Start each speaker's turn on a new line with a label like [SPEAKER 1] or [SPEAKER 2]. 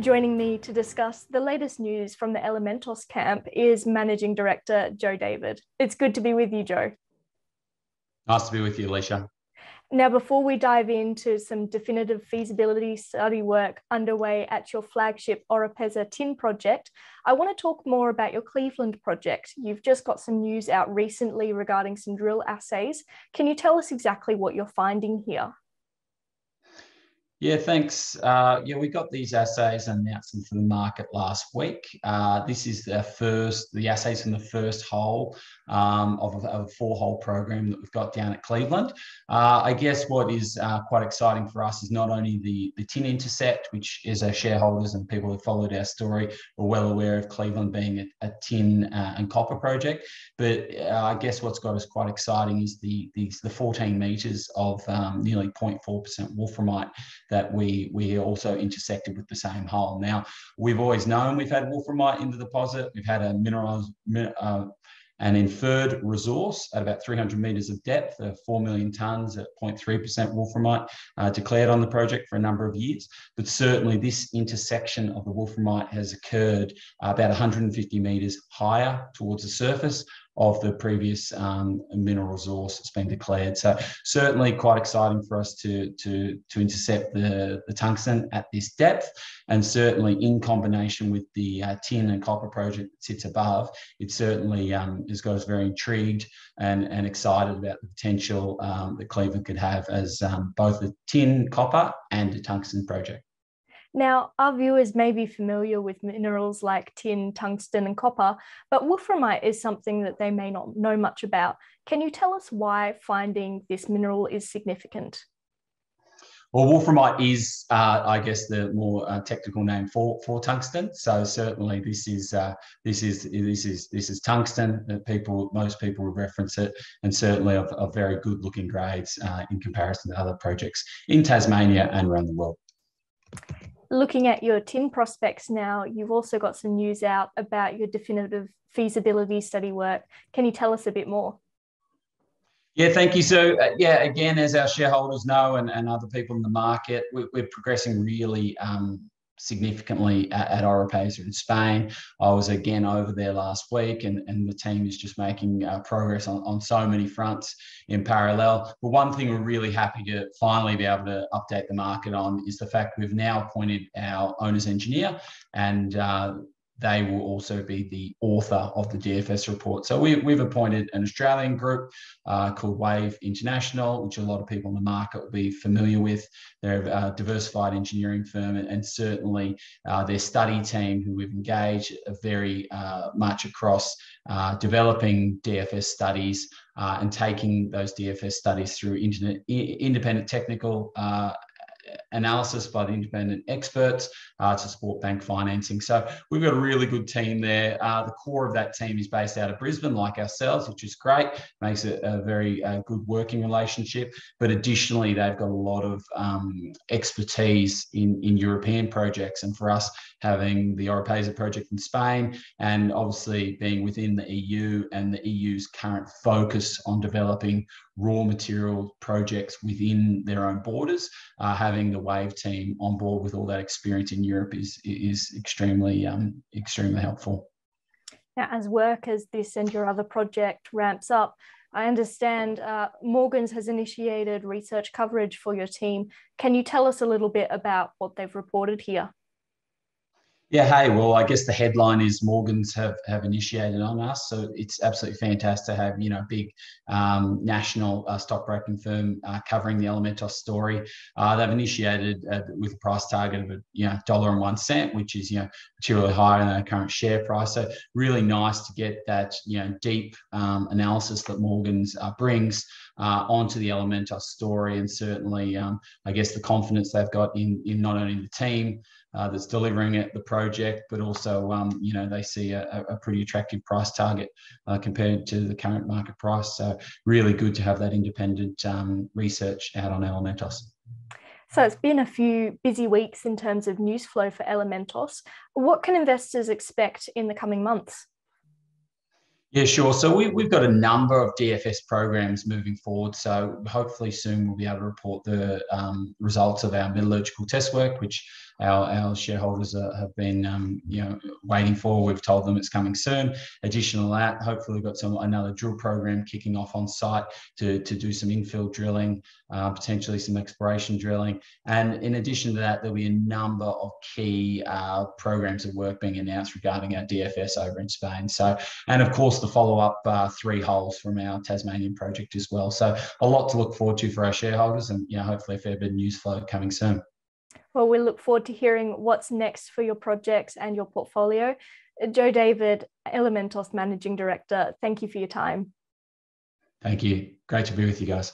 [SPEAKER 1] Joining me to discuss the latest news from the Elementos camp is Managing Director Joe David. It's good to be with you, Joe.
[SPEAKER 2] Nice to be with you, Alicia.
[SPEAKER 1] Now, before we dive into some definitive feasibility study work underway at your flagship Oropesa Tin project, I want to talk more about your Cleveland project. You've just got some news out recently regarding some drill assays. Can you tell us exactly what you're finding here?
[SPEAKER 2] Yeah, thanks. Uh, yeah, we got these assays and announced them for the market last week. Uh, this is the first, the assays from the first hole um, of, a, a, four-hole program that we've got down at Cleveland. Uh, I guess what is uh, quite exciting for us is not only the, the tin intercept, which is our shareholders and people who followed our story are well aware of Cleveland being a, a tin uh, and copper project, but uh, I guess what's got us quite exciting is the, the, the 14 metres of um, nearly 0.4% wolframite that we we also intersected with the same hole. Now we've always known we've had wolframite in the deposit. We've had a mineralized uh, an inferred resource at about 300 metres of depth of 4 million tonnes at 0.3% wolframite uh, declared on the project for a number of years. But certainly this intersection of the wolframite has occurred about 150 metres higher towards the surface of the previous um, mineral resource that's been declared. So certainly quite exciting for us to, to, to intercept the, the tungsten at this depth and certainly in combination with the uh, tin and copper project that sits above, it certainly um, has got us very intrigued and, and excited about the potential um, that Cleveland could have as um, both a tin, copper and a tungsten project.
[SPEAKER 1] Now, our viewers may be familiar with minerals like tin, tungsten, and copper, but wolframite is something that they may not know much about. Can you tell us why finding this mineral is significant?
[SPEAKER 2] Well, wolframite is, uh, I guess, the more uh, technical name for, for tungsten. So certainly, this is uh, this is this is this is tungsten. That people, most people reference it, and certainly of, of very good looking grades uh, in comparison to other projects in Tasmania and around the world
[SPEAKER 1] looking at your tin prospects now, you've also got some news out about your definitive feasibility study work. Can you tell us a bit more?
[SPEAKER 2] Yeah, thank you. So, uh, yeah, again, as our shareholders know and, and other people in the market, we, are progressing really um, significantly at, at Oropesa in Spain. I was again over there last week, and, and the team is just making uh, progress on, on so many fronts in parallel. But one thing we're really happy to finally be able to update the market on is the fact we've now appointed our owner's engineer, and uh, they will also be the author of the DFS report. So we, have appointed an Australian group uh, called Wave International, which a lot of people in the market will be familiar with. They're a diversified engineering firm, and, and certainly uh, their study team, who we've engaged very uh, much across uh, developing DFS studies uh, and taking those DFS studies through internet, independent technical uh, analysis by the independent experts uh, to support bank financing. So we've got a really good team there. Uh, the core of that team is based out of Brisbane, like ourselves, which is great, makes it a very uh, good working relationship. But additionally, they've got a lot of um, expertise in, in European projects. And for us, having the Oropesa project in Spain and obviously being within the EU and the EU's current focus on developing raw material projects within their own borders, uh, having the Wave team on board with all that experience in Europe is is extremely um, extremely helpful.
[SPEAKER 1] Now, as work as this and your other project ramps up, I understand uh, Morgans has initiated research coverage for your team. Can you tell us a little bit about what they've reported here?
[SPEAKER 2] Yeah, hey, well, I guess the headline is Morgans have, have initiated on us. So it's absolutely fantastic to have, you know, a big um, national uh, stockbroking firm uh, covering the Elementos story. Uh, they've initiated uh, with a price target of, a, you know, dollar and one cent, which is, you know, materially higher than our current share price. So really nice to get that, you know, deep um, analysis that Morgans uh, brings uh, onto the Elementos story. And certainly, um, I guess, the confidence they've got in, in not only the team, uh, that's delivering it, the project, but also, um, you know, they see a, a pretty attractive price target uh, compared to the current market price. So really good to have that independent um, research out on Elementos.
[SPEAKER 1] So it's been a few busy weeks in terms of news flow for Elementos. What can investors expect in the coming months?
[SPEAKER 2] Yeah, sure. So we, we've got a number of DFS programs moving forward. So hopefully soon we'll be able to report the um, results of our metallurgical test work, which our, our shareholders are, have been um, you know waiting for. We've told them it's coming soon. Additional that, hopefully we've got some another drill program kicking off on site to, to do some infill drilling, uh, potentially some exploration drilling. And in addition to that, there'll be a number of key uh, programs of work being announced regarding our DFS over in Spain. So, and of course the follow-up uh, three holes from our Tasmanian project as well. So a lot to look forward to for our shareholders and you know, hopefully a fair bit of news flow coming soon.
[SPEAKER 1] Well, we look forward to hearing what's next for your projects and your portfolio. Joe David, Elementos Managing Director, thank you for your time.
[SPEAKER 2] Thank you. Great to be with you guys.